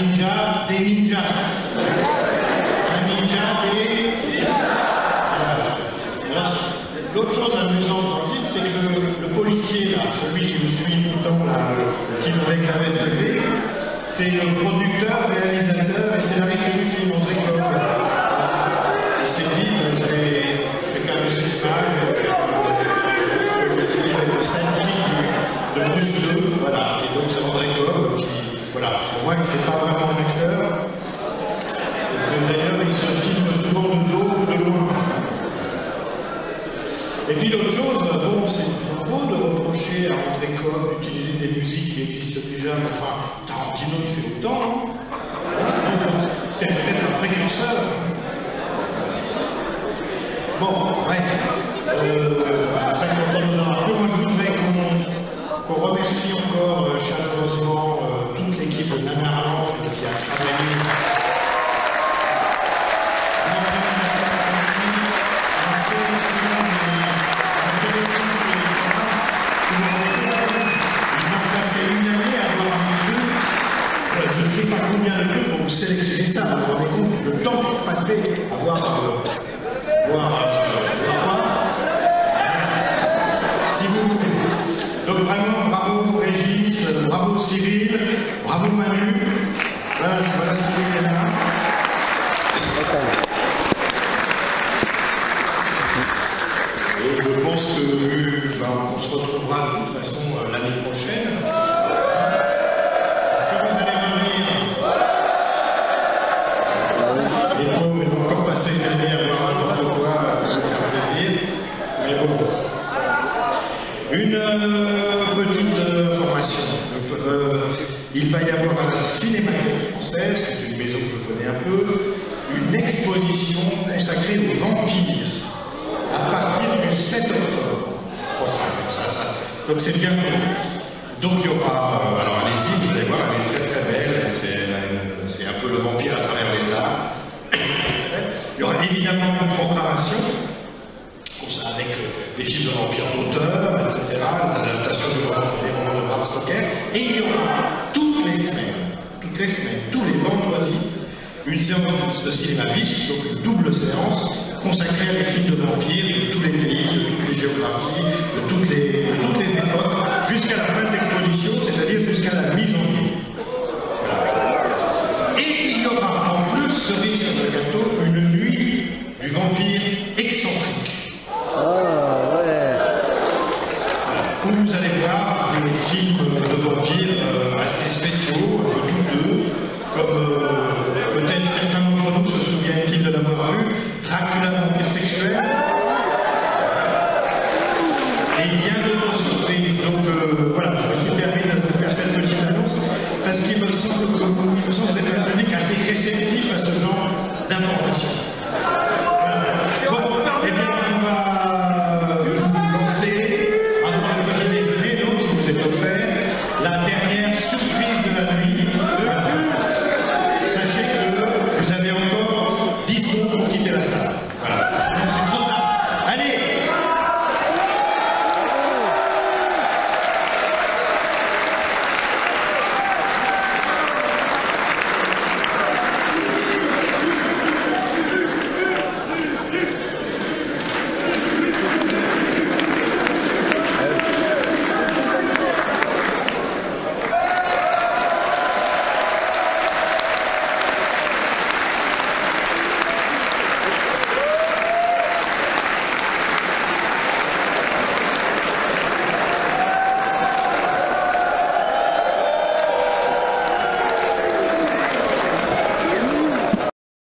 ninja des ninjas. Un ninja des... Voilà. L'autre chose amusante dans le film, c'est que le, le policier, là, celui qui nous suit tout le temps, le type avec la veste grise, c'est le producteur, réalisateur et scénariste du film, André Cobb. Il s'est dit, euh, je vais, faire du cinéma, je vais euh, le le sidekick de Bruce II, voilà. Qui, on voit que c'est pas vraiment un acteur, et que d'ailleurs il se filme souvent de dos ou de loin. Et puis l'autre chose, bon, c'est beau de reprocher à André Cobb d'utiliser des musiques qui existent déjà, mais enfin, Tarantino il fait autant, non Hein C'est peut-être un précurseur. Bon, bref, euh, très content de vous avoir. Moi, je voudrais qu'on remercie encore euh, chaleureusement euh, sélectionner ça. Vous vous rendez compte le temps passé à voir. euh, voir. euh, voir Si vous. Donc vraiment, bravo Régis, euh, bravo Cyril, bravo Manu. Voilà, voilà Cyril. Et je pense que ben, on se retrouvera de toute façon euh, l'année prochaine. Est-ce que vous allez revenir Les pauvres, ils vont encore passer une année à voir n'importe quoi pour nous faire plaisir. Mais bon. Une euh, petite euh, formation. Euh, il va y avoir à la Cinémathèque française, qui est une maison que je connais un peu, une exposition consacrée aux vampires à partir du 7 octobre prochain. Donc c'est bien. Donc il y aura. euh, alors allez-y, vous allez voir, elle est très très belle. C'est, euh, un peu le vampire à travers les arts. Il y aura évidemment une programmation avec euh, les films de vampires d'auteur, etc., les adaptations des romans de Bram. Et il y aura toutes les semaines, toutes les semaines, tous les vendredis, une séance de cinéma bis, donc une double séance consacrée à des films de vampires de tous les pays, de toutes les géographies, de toutes les, de toutes les époques,